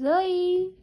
Zoe.